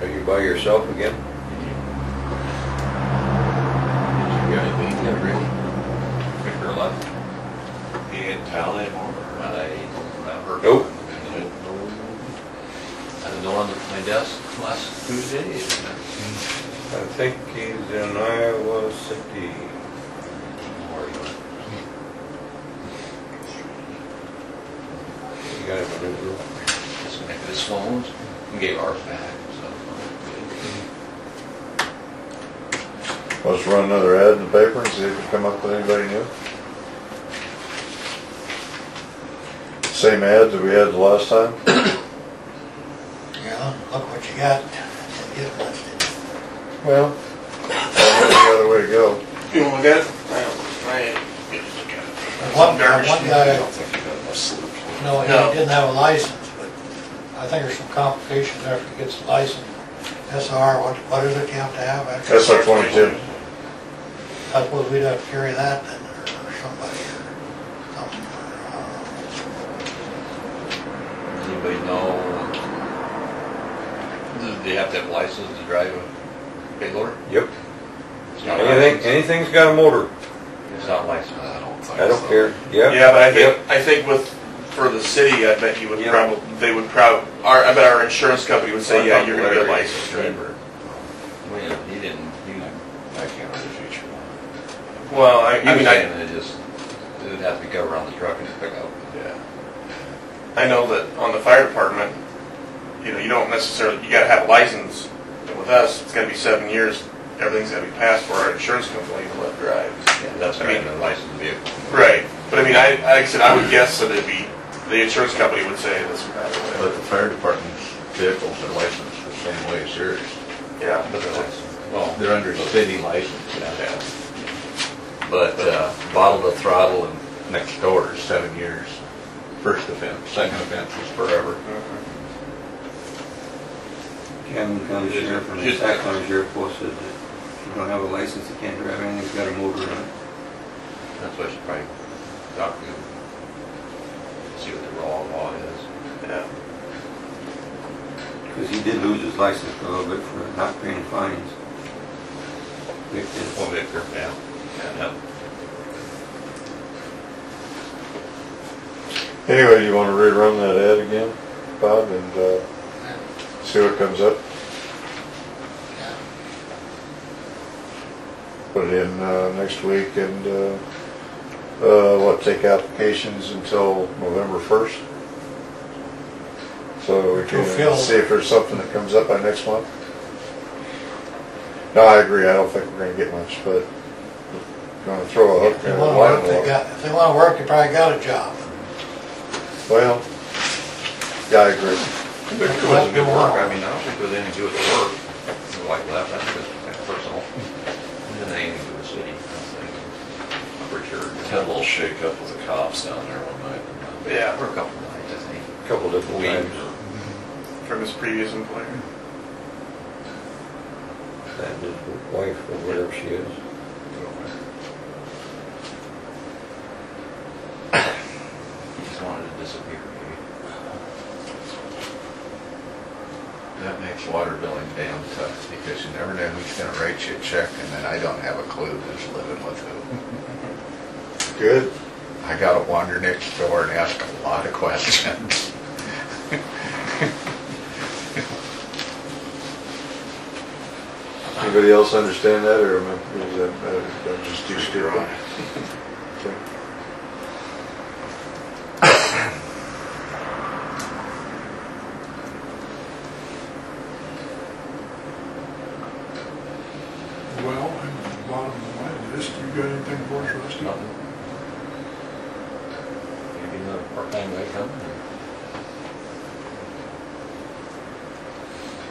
Are you by yourself again? Did you got anything yet, Rick? Victor left? He in town anymore. I, heard. Nope. I don't know on my desk last Tuesday. I think he's in Iowa City. He got him a new roof. Disconnected his phones and gave ours back, so. Let's run another ad in the paper and see if we come up with anybody new. Same ads that we had the last time? Yeah, look what you got. Get listed. Well, any other way to go. You wanna look at it? I don't, I ain't. just look at it. There's One, Garbage. one guy, don't think you got enough sleep. no, No. he didn't have a license, but I think there's some complications after he gets the license. SR, what, what is it you have to have? after- SR twenty-two. I suppose we'd have to carry that then, or or somebody, or something. or, uh, Anybody know? Do they have to have a license to drive a payloader? Yep. It's not Anything, licensed. anything's got a motor. It's not licensed. I don't think I don't so. care. Yeah. Yeah, but I think, I think with, for the city, I bet you would Yeah. probably, they would prob, our, I bet our insurance company would say, yeah, you're gonna be a licensed driver. Well, he didn't, he, I can't really feature one. Well, I, he I was mean, saying I, that it just, it would have to be covered on the truck and pick up. yeah. I know that on the fire department, you know, you don't necessarily, you gotta have a license. And with us, it's gonna be seven years, everything's gotta be passed for our insurance company to let drive. Yeah, that's I mean- driving a licensed vehicle. Right, but I mean, I, like I said, I would guess that it'd be, the insurance company would say this would But the fire department's vehicles are licensed the same way as yours. Yeah, But they're licensed. Well, They're under city license, yeah. yeah. But uh, bottle to throttle and next door is seven years. First offense, second offense is forever. Camden County Sheriff and the Sac County Sheriff both said that if you don't have a license, you can't drive anything that's got a motor in it. that's why I should probably talk to him. See what the raw law is. Yeah. Because he did lose his license for a little bit for not paying fines. Vic did. Well, Victor, yeah. Yeah. Anyway, you wanna rerun that ad again, Bob, and, uh, see what comes up? Put it in, uh, next week and, uh, uh, what, take applications until November first? So we can fill- see if there's something that comes up by next month. No, I agree, I don't think we're gonna get much, but gonna throw a hook If in they the wanna work, they got, if they wanna work, they probably got a job. Well, yeah, I agree. Victor was a good work, I mean, I don't think it was anything to do with the work, the white left, I think it was kind of personal. It didn't have anything to do with the city, I think. I'm pretty sure. Had a little shakeup with the cops down there one night. Yeah, For a couple of nights, I think. A couple different Weeks. times. from his previous employer. And his wife or whatever she is. He just wanted to disappear, maybe. That makes water billing damn tough because you never know who's gonna write you a check and then I don't have a clue who's living with who. Good. I gotta wander next door and ask a lot of questions. Anybody else understand that, or am I, is that, uh, I'm just too stupid? Okay. Well, and at the bottom of my list, you got anything for us, Rusty? Nothing. Maybe another part-time guy coming, or